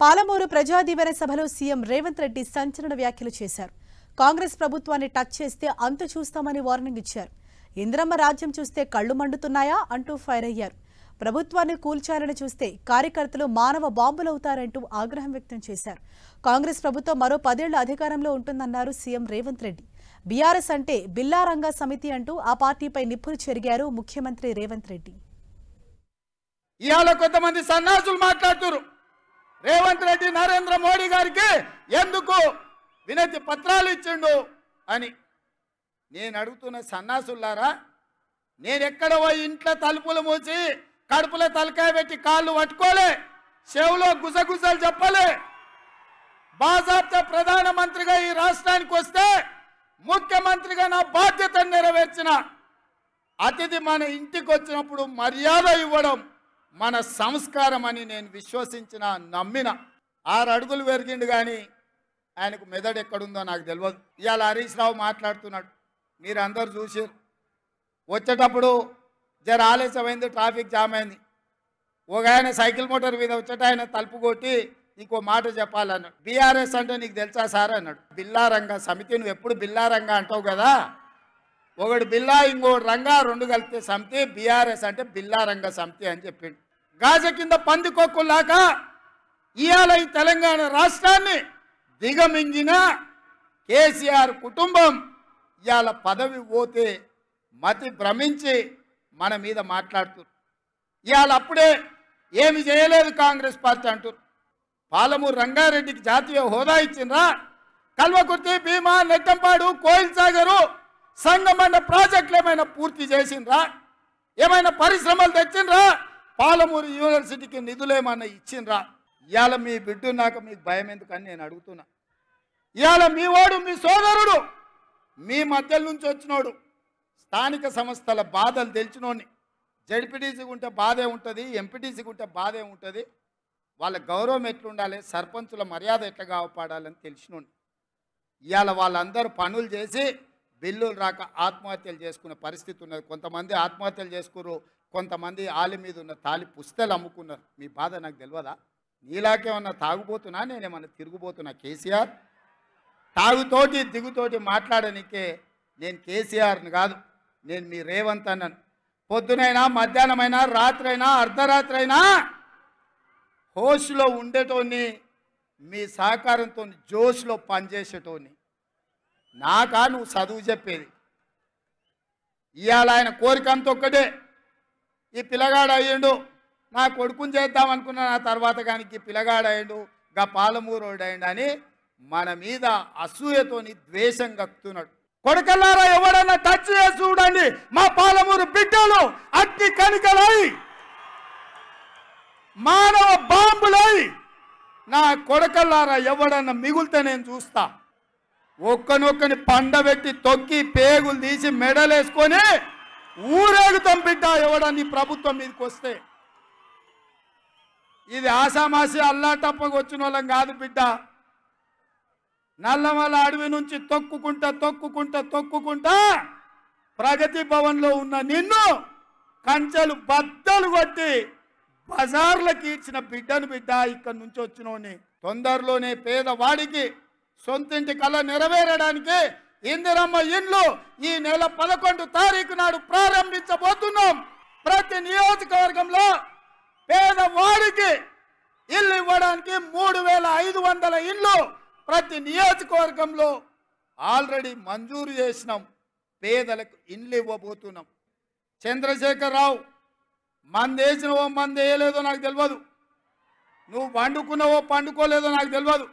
పాలమూరు ప్రజాదీవెన సభలో సీఎం రేవంత్ రెడ్డి సంచలన వ్యాఖ్యలు చేశారు. కాంగ్రెస్ ప్రభుత్వాన్ని టచ్ చేస్తే అంత చూస్తామని వార్నింగ్ ఇచ్చారు. ఇంద్రమ్మ రాజ్యం చూస్తే కళ్ళు మండుతున్నాయా అంటూ ఫైర్ అయ్యారు. ప్రభుత్వాన్ని కూల్చాలని చూస్తే కార్యకర్తలు మానవ బాంబులవుతారంటూ ఆగ్రహం వ్యక్తం చేశారు. కాంగ్రెస్ ప్రభుత్వం మరో పదేళ్ళ అధికారంలో ఉంటుందన్నారు సీఎం రేవంత్ రెడ్డి. బీఆర్ఎస్ అంటే బిల్లారంగా సమితి అంటూ ఆ పార్టీపై నిప్పులు చెరిగారు ముఖ్యమంత్రి రేవంత్ రెడ్డి. ఇవాళ కొంతమంది సన్నాసులు మాట్లాడుతున్నారు. రేవంత్ రెడ్డి నరేంద్ర మోడీ గారికి ఎందుకు వినతి పత్రాలు ఇచ్చిండు అని. నేను అడుగుతున్న సన్నాసులారా నేను ఎక్కడ పోయి ఇంట్లో తలుపులు మూసి కడుపులో తలకాయ పెట్టి కాళ్ళు పట్టుకోలే చెవులో గుసగుసలు చెప్పలే. బాజాబ్తా ప్రధానమంత్రిగా ఈ రాష్ట్రానికి వస్తే ముఖ్యమంత్రిగా నా బాధ్యతను నెరవేర్చిన అతిథి మన ఇంటికి వచ్చినప్పుడు మర్యాద ఇవ్వడం మన సంస్కారం అని నేను విశ్వసించిన నమ్మిన. ఆరు అడుగులు పెరిగిండు కానీ ఆయనకు మెదడు ఎక్కడుందో నాకు తెలియదు ఇవాళ హరీష్ రావు మాట్లాడుతున్నాడు. మీరు అందరు చూసారు వచ్చేటప్పుడు జర ఆలస్యమైంది ట్రాఫిక్ జామ్ అయింది. ఒక ఆయన సైకిల్ మోటార్ మీద వచ్చేట ఆయన తలుపు కొట్టి ఇంకో మాట చెప్పాలన్నాడు. బీఆర్ఎస్ అంటే నీకు తెలుసా సార్ అన్నాడు. బిల్లారంగ సమితి నువ్వు ఎప్పుడు బిల్లారంగ అంటావు కదా? ఒకడు బిల్లా ఇంకోటి రంగా రెండు కలిపితే సమితి బీఆర్ఎస్ అంటే బిల్లా రంగ సమితి అని చెప్పిండు. గాజ కింద పందికొక్కులాగా ఇవాళ ఈ తెలంగాణ రాష్ట్రాన్ని దిగమింగిన కేసీఆర్ కుటుంబం ఇవాళ పదవి పోతే మతి భ్రమించి మన మీద మాట్లాడుతున్నారు ఇవాళ అప్పుడే ఏమి చేయలేదు కాంగ్రెస్ పార్టీ అంటారు పాలమూరు రంగారెడ్డికి జాతీయ హోదా ఇచ్చిండ్రా? కల్వకుర్తి భీమా నెట్టంపాడు కోయిల్ సాగరు సంఘమైన ప్రాజెక్టులు ఏమైనా పూర్తి చేసిండ్రా? ఏమైనా పరిశ్రమలు తెచ్చిండ్రా? పాలమూరు యూనివర్సిటీకి నిధులు ఏమైనా ఇచ్చిండ్రా? ఇవాళ మీ బిడ్డు నాకు మీకు భయం ఎందుకని నేను అడుగుతున్నా. ఇవాళ మీ వాడు మీ సోదరుడు మీ మధ్య నుంచి వచ్చినోడు స్థానిక సంస్థల బాధలు తెలిసినోడిని. జడ్పీటీసీకి ఉంటే బాధే ఉంటుంది ఎంపీటీసీకి ఉంటే బాధే ఉంటుంది. వాళ్ళ గౌరవం ఎట్లుండాలి సర్పంచుల మర్యాద ఎట్లా కాపాడాలని తెలిసినోడిని. ఇవాళ వాళ్ళందరూ పనులు చేసి బిల్లులు రాక ఆత్మహత్యలు చేసుకునే పరిస్థితి ఉన్నది. కొంతమంది ఆత్మహత్యలు చేసుకున్నారు కొంతమంది ఆలి మీద ఉన్న తాలి పుస్తలు అమ్ముకున్నారు. మీ బాధ నాకు తెలియదా నీలాకేమన్నా తాగుబోతున్నా నేనేమన్నా తిరుగుబోతున్నా? కేసీఆర్? తాగుతోటి దిగుతోటి మాట్లాడనికే నేను కేసీఆర్ని కాదు నేను మీ రేవంత్ అన్నాను. పొద్దునైనా మధ్యాహ్నమైనా రాత్రైనా అర్ధరాత్రి అయినా హోస్లో ఉండేటోని మీ సహకారంతో జోష్లో పనిచేసేటోని నాకా నువ్వు చదువు చెప్పేది. ఇవాళ ఆయన కోరిక అంత ఒక్కటే. ఈ పిల్లగాడు అయ్యిండు నా కొడుకుని చేద్దామనుకున్నా నా తర్వాత కానీ ఈ పిల్లగాడు అయ్యిండు గా పాలమూరోడు అయ్యిండు అని మన మీద అసూయతోని ద్వేషం కక్కుతున్నాడు. కొడకల్లారా ఎవడన్నా టచ్ చేసి చూడండి మా పాలమూరు బిడ్డలు అట్టి కనికలై మానవ బాంబులై నా కొడకల్లారా ఎవడన్నా మిగులుతే నేను చూస్తా. ఒక్కనొక్కని పండబెట్టి తొక్కి పేగులు తీసి మెడలేసుకొని ఊరేగుతాం బిడ్డ ఎవడని ప్రభుత్వం మీదకి వస్తే? ఇది ఆసామాసి అల్లాటప్పకు వచ్చిన వాళ్ళం కాదు బిడ్డ. నల్లమల అడవి నుంచి తొక్కుకుంటా తొక్కుకుంటా తొక్కుకుంటా ప్రగతి భవన్లో ఉన్న నిన్ను కంచెలు బద్దలు కొట్టి బజార్లకు ఈడ్చిన బిడ్డను బిడ్డ ఇక్కడి నుంచి వచ్చినోని తొందరలోనే పేదవాడికి సొంతింటి కళ నెరవేరడానికి ఇందిరమ్మ ఇండ్లు ఈ నెల పదకొండు తారీఖు నాడు ప్రారంభించబోతున్నాం. ప్రతి నియోజకవర్గంలో పేదవాడికి ఇల్లు ఇవ్వడానికి మూడు వేల ఐదు వందల ఇల్లు ప్రతి నియోజకవర్గంలో ఆల్రెడీ మంజూరు చేసినాం. పేదలకు ఇండ్లు ఇవ్వబోతున్నాం. చంద్రశేఖరరావు మంది వేసినవో మంది వేయలేదో నాకు తెలియదు. నువ్వు పండుకున్నావో పండుకోలేదో నాకు తెలియదు.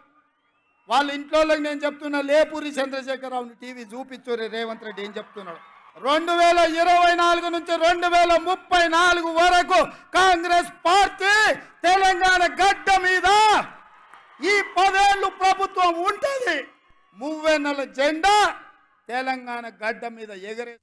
వాళ్ళ ఇంట్లో నేను చెప్తున్నా లేపూరి చంద్రశేఖరరావుని టీవీ చూపించు రేవంత్ రెడ్డి ఏం చెప్తున్నాడు. రెండు వేల ఇరవై నాలుగు నుంచి రెండు వేల ముప్పై నాలుగు వరకు కాంగ్రెస్ పార్టీ తెలంగాణ గడ్డ మీద ఈ పదేళ్ళు ప్రభుత్వం ఉంటుంది. మువ్వెన్నెల జెండా తెలంగాణ గడ్డ మీద ఎగరే